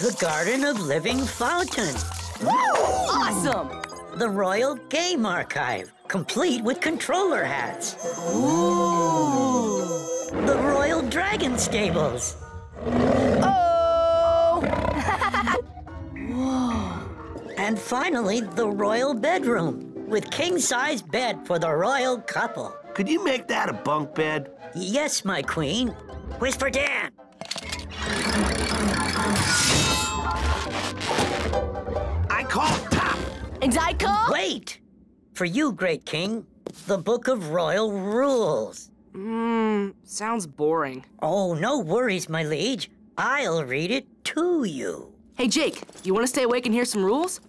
The Garden of Living Fountain. Awesome! The Royal Game Archive, complete with controller hats. Ooh! The Royal Dragon Stables. Oh! Whoa. And finally, the Royal Bedroom, with king-size bed for the royal couple. Could you make that a bunk bed? Yes, my queen. Whisper Dan. Top. I call? Wait! For you, great king, the Book of Royal Rules. Mmm, sounds boring. Oh, no worries, my liege. I'll read it to you. Hey, Jake, you want to stay awake and hear some rules?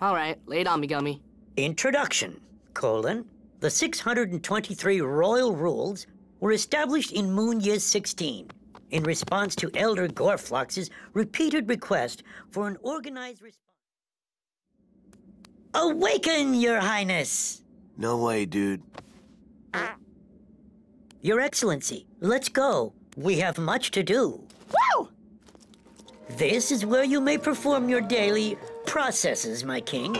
All right, lay it on me, Gummy. Introduction, colon. The 623 royal rules were established in Moon Year 16 in response to Elder Gorflox's repeated request for an organized response. Awaken, Your Highness! No way, dude. Your Excellency, let's go. We have much to do. Woo! This is where you may perform your daily processes, my king.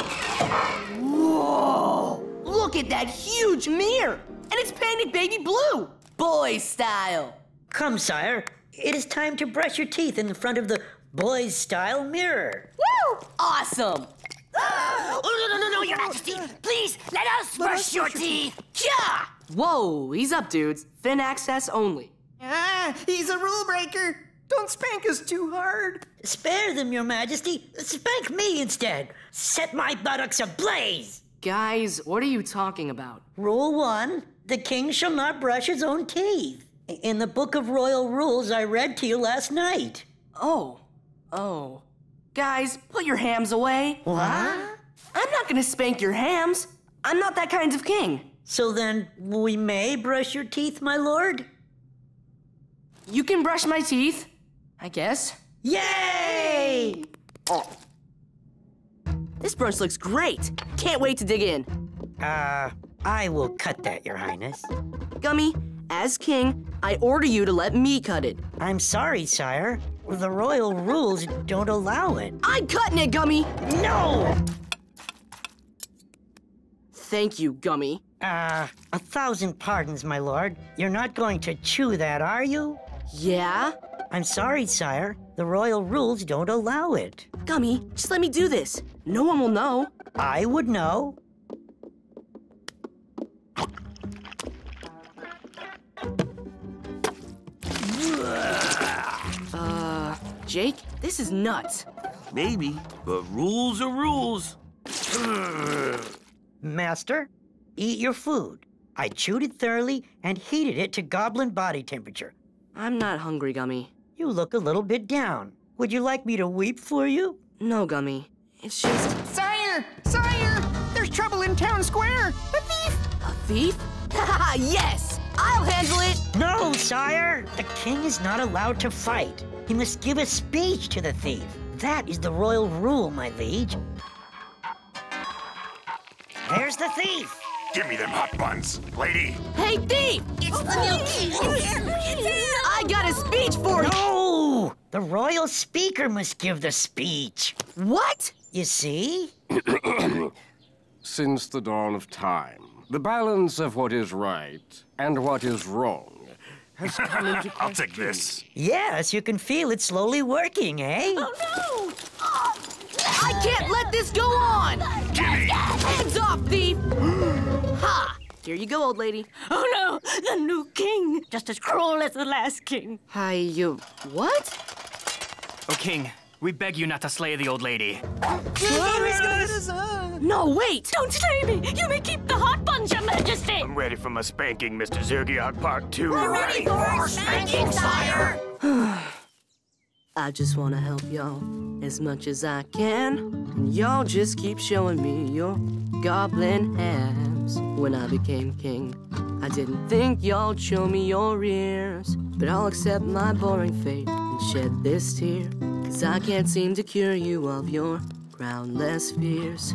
Whoa! Look at that huge mirror! And it's painted baby blue! Boy style! Come, sire. It is time to brush your teeth in front of the boys' style mirror. Woo! Awesome! oh, no, no, no, no, Your Majesty! Please, let us brush your teeth! Yeah! Whoa, ease up, dudes. Finn access only. Ah, he's a rule breaker. Don't spank us too hard. Spare them, Your Majesty. Spank me instead. Set my buttocks ablaze. Guys, what are you talking about? Rule one the king shall not brush his own teeth. In the Book of Royal Rules I read to you last night. Oh. Oh. Guys, put your hams away. What? I'm not gonna spank your hams. I'm not that kind of king. So then, we may brush your teeth, my lord? You can brush my teeth, I guess. Yay! Oh. This brush looks great. Can't wait to dig in. Uh, I will cut that, Your Highness. Gummy, as king, I order you to let me cut it. I'm sorry, sire. The royal rules don't allow it. I'm cutting it, Gummy! No! Thank you, Gummy. Uh, a thousand pardons, my lord. You're not going to chew that, are you? Yeah? I'm sorry, sire. The royal rules don't allow it. Gummy, just let me do this. No one will know. I would know. Jake, this is nuts. Maybe, but rules are rules. Master, eat your food. I chewed it thoroughly and heated it to goblin body temperature. I'm not hungry, Gummy. You look a little bit down. Would you like me to weep for you? No, Gummy. It's just... Sire! Sire! There's trouble in town square! A thief! A thief? yes! I'll handle it! No, sire! The king is not allowed to fight. He must give a speech to the thief. That is the royal rule, my liege. There's the thief! Give me them hot buns, lady. Hey, thief! It's the new king! It's him! It's him! I got a speech for you! No! The royal speaker must give the speech. What? You see? Since the dawn of time, the balance of what is right and what is wrong has come into question. I'll take this. Yes, you can feel it slowly working, eh? Oh, no! I can't let this go on! Jimmy! Hands off, thief! ha! Here you go, old lady. Oh no! The new king! Just as cruel as the last king. Hi, you... What? Oh, king, we beg you not to slay the old lady. No, wait! Don't slay me! You may keep the hot buns, your majesty! I'm ready for my spanking, Mr. Zergiog Part 2. We're ready for our spanking, sire! I just want to help y'all as much as I can. And y'all just keep showing me your goblin hams. When I became king, I didn't think y'all'd show me your ears. But I'll accept my boring fate and shed this tear. Cause I can't seem to cure you of your groundless fears.